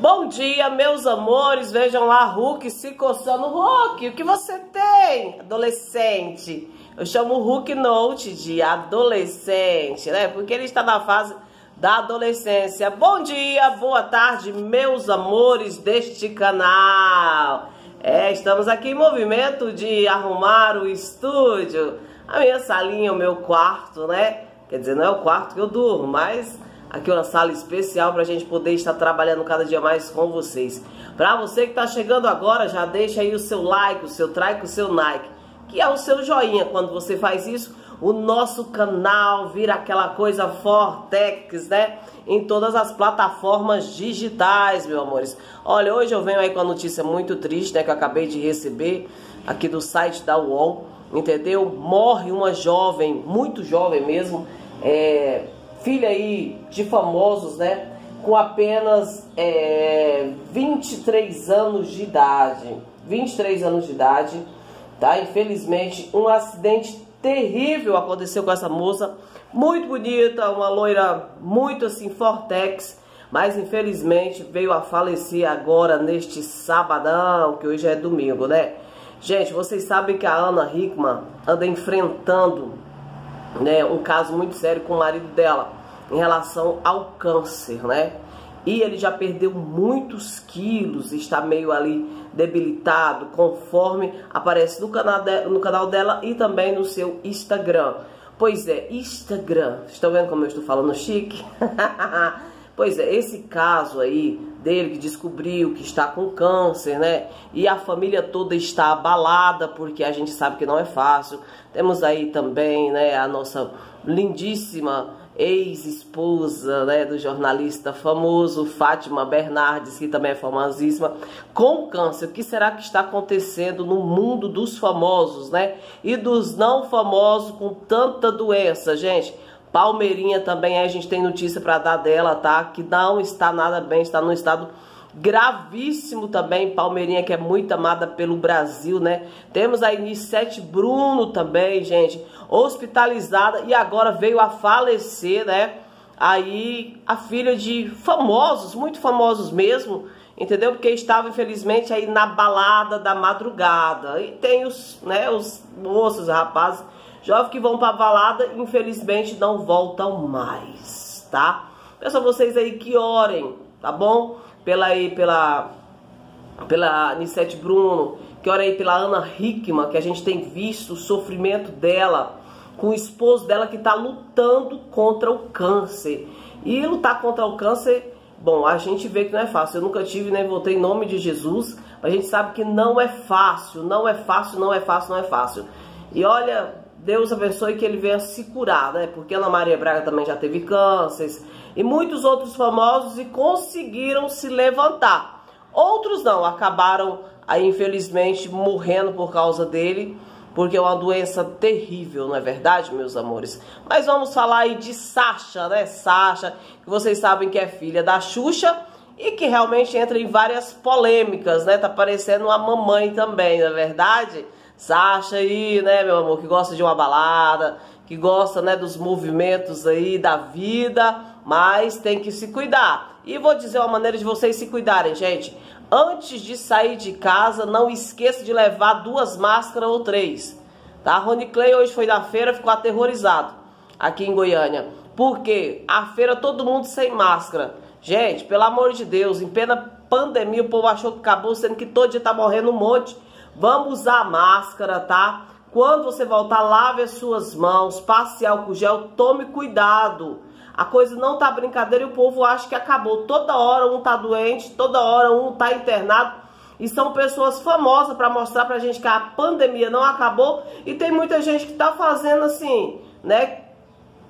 Bom dia, meus amores. Vejam lá, Hulk se coçando. Hulk, o que você tem? Adolescente. Eu chamo o Hulk Note de adolescente, né? Porque ele está na fase da adolescência. Bom dia, boa tarde, meus amores deste canal. É, estamos aqui em movimento de arrumar o estúdio, a minha salinha, o meu quarto, né? Quer dizer, não é o quarto que eu durmo, mas aqui uma sala especial para a gente poder estar trabalhando cada dia mais com vocês. Para você que está chegando agora, já deixa aí o seu like, o seu trike, o seu like, que é o seu joinha. Quando você faz isso, o nosso canal vira aquela coisa Fortex, né? Em todas as plataformas digitais, meus amores. Olha, hoje eu venho aí com a notícia muito triste, né? Que eu acabei de receber aqui do site da UOL, entendeu? Morre uma jovem, muito jovem mesmo, é filha aí de famosos, né? Com apenas é, 23 anos de idade. 23 anos de idade, tá? Infelizmente, um acidente terrível aconteceu com essa moça. Muito bonita, uma loira muito assim, fortex. Mas infelizmente veio a falecer agora neste sabadão, que hoje é domingo, né? Gente, vocês sabem que a Ana Hickman anda enfrentando né, um caso muito sério com o marido dela em relação ao câncer, né? E ele já perdeu muitos quilos, está meio ali debilitado, conforme aparece no canal, de, no canal dela e também no seu Instagram. Pois é, Instagram. Estão vendo como eu estou falando chique? pois é, esse caso aí dele que descobriu que está com câncer, né? E a família toda está abalada porque a gente sabe que não é fácil. Temos aí também, né, a nossa lindíssima ex-esposa né, do jornalista famoso Fátima Bernardes, que também é famosíssima, com câncer. O que será que está acontecendo no mundo dos famosos, né? E dos não famosos com tanta doença, gente? Palmeirinha também, a gente tem notícia para dar dela, tá? Que não está nada bem, está no estado gravíssimo também, Palmeirinha que é muito amada pelo Brasil, né? Temos a Nissete Bruno também, gente, hospitalizada e agora veio a falecer, né? Aí a filha de famosos, muito famosos mesmo, entendeu? Porque estava infelizmente aí na balada da madrugada. E tem os, né, os moços, rapazes, jovens que vão para balada, infelizmente não voltam mais, tá? Peço a vocês aí que orem, tá bom? pela aí, pela pela Nissete Bruno, que ora aí pela Ana Hickman, que a gente tem visto o sofrimento dela com o esposo dela que está lutando contra o câncer. E lutar contra o câncer, bom, a gente vê que não é fácil. Eu nunca tive, nem né, voltei em nome de Jesus, mas a gente sabe que não é fácil, não é fácil, não é fácil, não é fácil. E olha, Deus abençoe que ele venha se curar, né? Porque Ana Maria Braga também já teve câncer e muitos outros famosos e conseguiram se levantar. Outros não, acabaram aí infelizmente morrendo por causa dele, porque é uma doença terrível, não é verdade, meus amores? Mas vamos falar aí de Sasha, né? Sasha, que vocês sabem que é filha da Xuxa e que realmente entra em várias polêmicas, né? Tá parecendo uma mamãe também, não é verdade? Sasha aí, né, meu amor, que gosta de uma balada, que gosta, né, dos movimentos aí da vida, mas tem que se cuidar. E vou dizer uma maneira de vocês se cuidarem, gente. Antes de sair de casa, não esqueça de levar duas máscaras ou três. Tá? Rony Clay hoje foi da feira, ficou aterrorizado aqui em Goiânia. Porque a feira todo mundo sem máscara. Gente, pelo amor de Deus, em plena pandemia o povo achou que acabou, sendo que todo dia tá morrendo um monte. Vamos usar máscara, tá? Quando você voltar, lave as suas mãos, passe álcool gel, tome cuidado. A coisa não tá brincadeira e o povo acha que acabou. Toda hora um tá doente, toda hora um tá internado. E são pessoas famosas para mostrar pra gente que a pandemia não acabou. E tem muita gente que tá fazendo assim, né?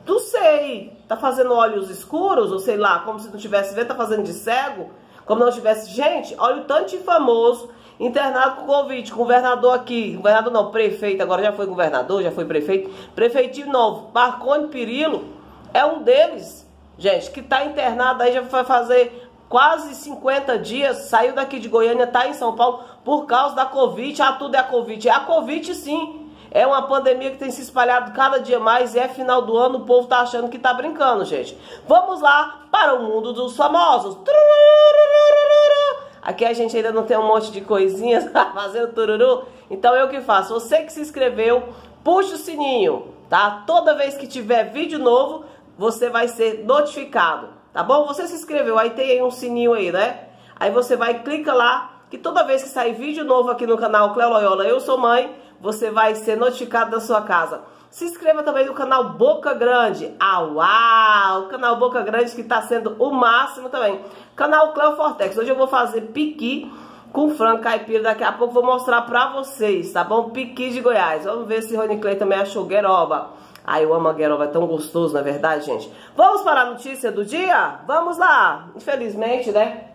Não sei, tá fazendo olhos escuros, ou sei lá, como se não tivesse vendo, tá fazendo de cego. Como não tivesse. Gente, olha o tanto de famoso internado com Covid. Governador aqui, governador não, prefeito, agora já foi governador, já foi prefeito. Prefeitinho novo, Marconi Pirillo é um deles, gente, que está internado aí, já vai fazer quase 50 dias, saiu daqui de Goiânia, está em São Paulo por causa da Covid. Ah, tudo é a Covid. É a Covid sim. É uma pandemia que tem se espalhado cada dia mais e é final do ano, o povo tá achando que tá brincando, gente. Vamos lá para o mundo dos famosos. Trurururu. Aqui a gente ainda não tem um monte de coisinhas fazendo tururu. Então eu que faço. Você que se inscreveu, puxa o sininho, tá? Toda vez que tiver vídeo novo, você vai ser notificado, tá bom? Você se inscreveu, aí tem aí um sininho aí, né? Aí você vai, clica lá, que toda vez que sair vídeo novo aqui no canal Cleo Loyola, eu sou mãe, você vai ser notificado da sua casa. Se inscreva também no canal Boca Grande. Ah, uau! O canal Boca Grande que está sendo o máximo também. Canal Cleo Fortex. Hoje eu vou fazer piqui com frango caipira. Daqui a pouco vou mostrar pra vocês, tá bom? Piqui de Goiás. Vamos ver se Rony Clay também achou gueroba. Ai, eu amo a gueroba, é tão gostoso, na é verdade, gente? Vamos para a notícia do dia? Vamos lá! Infelizmente, né?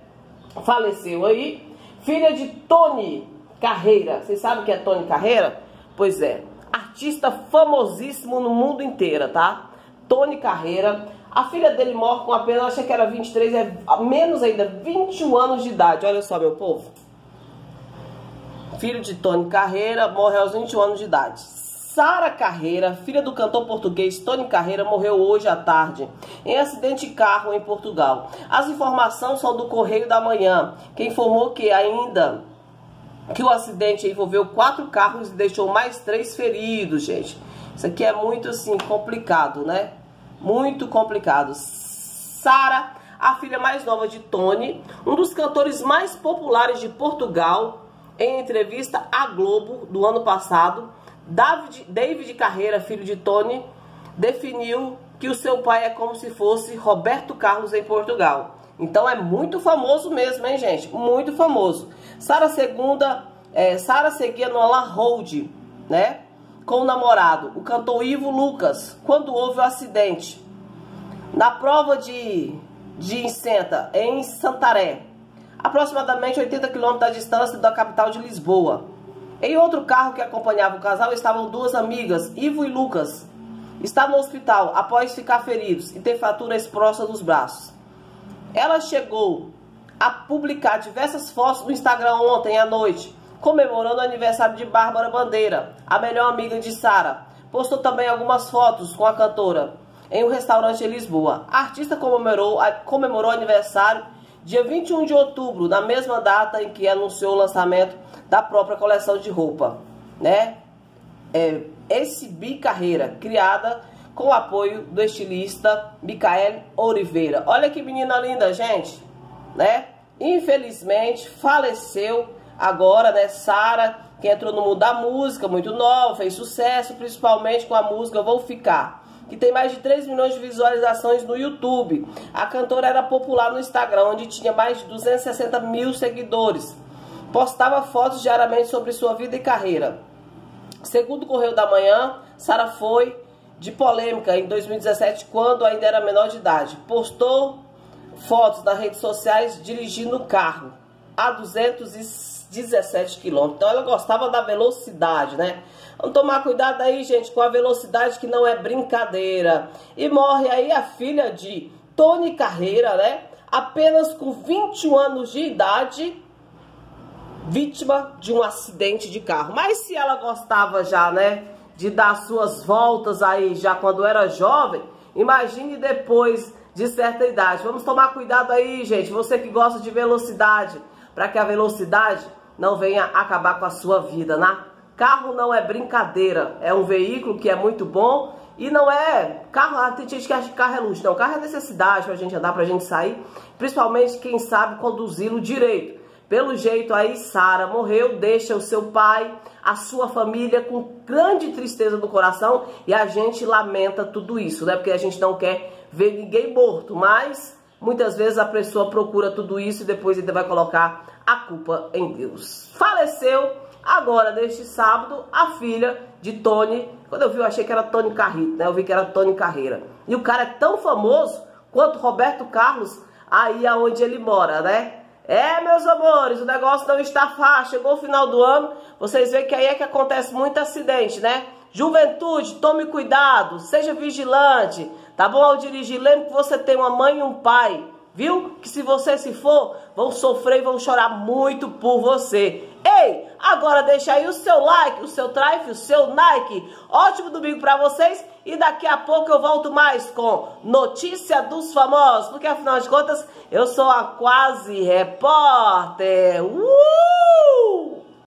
Faleceu aí filha de Tony Carreira. Vocês sabem o que é Tony Carreira? Pois é, artista famosíssimo no mundo inteiro, tá? Tony Carreira. A filha dele morre com apenas, achei que era 23, é menos ainda, 21 anos de idade. Olha só, meu povo. Filho de Tony Carreira, morre aos 21 anos de idade. Sara Carreira, filha do cantor português Tony Carreira, morreu hoje à tarde em acidente de carro em Portugal. As informações são do Correio da Manhã, que informou que ainda que o acidente envolveu quatro carros e deixou mais três feridos, gente. Isso aqui é muito assim complicado, né? Muito complicado. Sara, a filha mais nova de Tony, um dos cantores mais populares de Portugal, em entrevista à Globo do ano passado, David, David Carreira, filho de Tony, definiu que o seu pai é como se fosse Roberto Carlos em Portugal. Então é muito famoso mesmo, hein, gente? Muito famoso. Sara segunda, é, Sara seguia no La Hold, né? Com o namorado, o cantor Ivo Lucas, quando houve o acidente. Na prova de, de Incenta, em Santaré, aproximadamente 80 quilômetros da distância da capital de Lisboa. Em outro carro que acompanhava o casal estavam duas amigas, Ivo e Lucas. Está no hospital após ficar feridos e ter fratura exposta nos braços. Ela chegou a publicar diversas fotos no Instagram ontem à noite, comemorando o aniversário de Bárbara Bandeira, a melhor amiga de Sara. Postou também algumas fotos com a cantora em um restaurante em Lisboa. A artista comemorou, comemorou o aniversário dia 21 de outubro, na mesma data em que anunciou o lançamento da própria coleção de roupa, né? É, esse Carreira, criada com o apoio do estilista Micael Oliveira. Olha que menina linda, gente, né? Infelizmente, faleceu agora, né, Sara, que entrou no mundo da música, muito nova, fez sucesso, principalmente com a música Vou Ficar, que tem mais de 3 milhões de visualizações no YouTube. A cantora era popular no Instagram, onde tinha mais de 260 mil seguidores postava fotos diariamente sobre sua vida e carreira. Segundo o Correio da Manhã, Sara foi de polêmica em 2017, quando ainda era menor de idade. Postou fotos nas redes sociais dirigindo o carro a 217 km. Então ela gostava da velocidade, né? Vamos tomar cuidado aí, gente, com a velocidade que não é brincadeira. E morre aí a filha de Tony Carreira, né? Apenas com 21 anos de idade vítima de um acidente de carro. Mas se ela gostava já, né, de dar suas voltas aí já quando era jovem, imagine depois de certa idade. Vamos tomar cuidado aí, gente, você que gosta de velocidade, para que a velocidade não venha acabar com a sua vida, né? Carro não é brincadeira, é um veículo que é muito bom e não é carro, ah, tem gente que acha que carro é luxo, não, carro é necessidade pra gente andar, pra gente sair, principalmente quem sabe conduzi-lo direito. Pelo jeito aí, Sara morreu, deixa o seu pai, a sua família com grande tristeza no coração e a gente lamenta tudo isso, né? Porque a gente não quer ver ninguém morto, mas muitas vezes a pessoa procura tudo isso e depois ainda vai colocar a culpa em Deus. Faleceu agora, neste sábado, a filha de Tony. Quando eu vi, eu achei que era Tony Carrito, né? Eu vi que era Tony Carreira. E o cara é tão famoso quanto Roberto Carlos, aí aonde ele mora, né? É, meus amores, o negócio não está fácil. Chegou o final do ano, vocês veem que aí é que acontece muito acidente, né? Juventude, tome cuidado, seja vigilante, tá bom? Ao dirigir, lembre que você tem uma mãe e um pai viu? Que se você se for, vão sofrer e vão chorar muito por você. Ei, agora deixa aí o seu like, o seu trife, o seu Nike. Ótimo domingo para vocês e daqui a pouco eu volto mais com notícia dos famosos, porque afinal de contas eu sou a quase repórter. Uh!